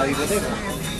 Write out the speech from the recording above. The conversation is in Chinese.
还一个这个